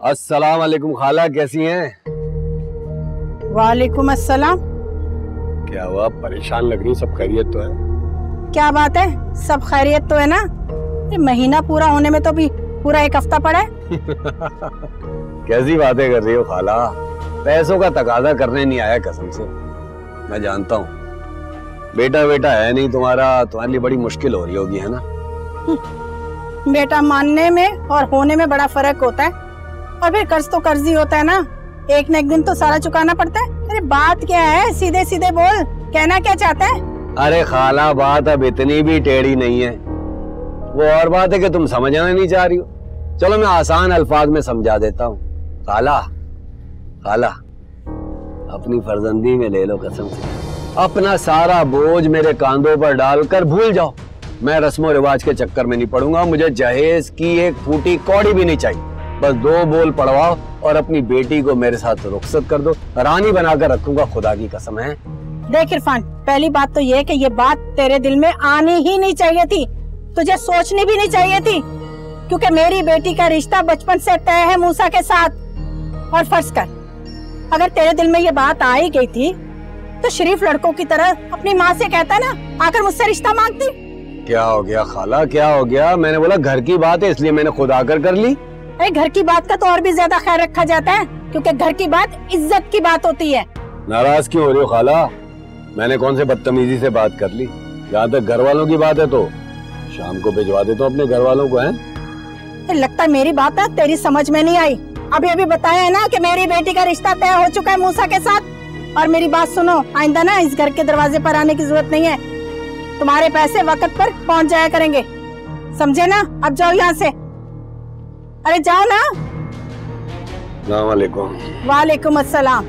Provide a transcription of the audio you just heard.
अस्सलाम वालेकुम खाला कैसी हैं? वालेकुम अस्सलाम। क्या हुआ? परेशान लग रही सब खैरियत तो है? क्या बात है? सब खैरियत तो है ना? ये महीना पूरा होने में तो भी पूरा एक हफ़्ता पड़ा है। कैसी बातें कर रही हो खाला? पैसों का तकाजा करने नहीं आया कसम से। मैं जानता हूँ। बेटा बेटा है नहीं तुम्हारा तुम्हारे लिए बड़ी मुश्किल हो रही होगी है ना? बेटा मानने में और होने में बड़ा फ़र्क होता है। और फिर कर्ज तो कर्ज ही होता है ना। एक न एक दिन तो सारा चुकाना पड़ता है। अरे बात क्या है? सीधे सीधे बोल। कहना क्या चाहता है? अरे खाला बात अब इतनी भी टेढ़ी नहीं है। वो और बात है कि तुम समझना नहीं चाह रही हो। चलो मैं आसान अल्फाज में समझा देता हूँ। खाला खाला, अपनी फर्जंदी में ले लो कसम से। अपना सारा बोझ मेरे कांधों पर डालकर भूल जाओ। मैं रस्मों रिवाज के चक्कर में नहीं पड़ूँगा। मुझे जहेज की एक फूटी कौड़ी भी नहीं चाहिए। बस दो बोल पढ़वाओ और अपनी बेटी को मेरे साथ रुखसत कर दो। रानी बनाकर रखूँगा खुदा की कसम है? देख इरफान पहली बात तो ये कि ये बात तेरे दिल में आनी ही नहीं चाहिए थी। तुझे सोचनी भी नहीं चाहिए थी क्योंकि मेरी बेटी का रिश्ता बचपन से तय है मूसा के साथ। और फ़र्ज़ कर अगर तेरे दिल में ये बात आ ही गई थी तो शरीफ लड़कों की तरह अपनी माँ से कहता ना आकर मुझसे रिश्ता मांगती। क्या हो गया खाला? क्या हो गया? मैंने बोला घर की बात है इसलिए मैंने खुद आकर कर ली। अरे घर की बात का तो और भी ज़्यादा ख्याल रखा जाता है क्योंकि घर की बात इज़्ज़त की बात होती है। नाराज़ क्यों हो रही हो खाला? मैंने कौन से बदतमीजी से बात कर ली? जहाँ तक घर वालों की बात है तो। शाम को भिजवा देता हूँ अपने घर वालों को है? तो लगता है मेरी बात है तेरी समझ में नहीं आई। अभी अभी बताया है ना कि मेरी बेटी का रिश्ता तय हो चुका है मूसा के साथ। और मेरी बात सुनो आइंदा ना इस घर के दरवाजे पर आने की ज़रूरत नहीं है। तुम्हारे पैसे वक्त पर पहुँच जाया करेंगे। समझे ना? अब जाओ यहाँ से। अरे जाओ ना। वालेकुम। वालेकुम अस्सलाम।